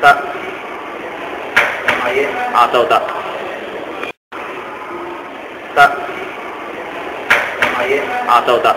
ta a tau ta ta a tau ta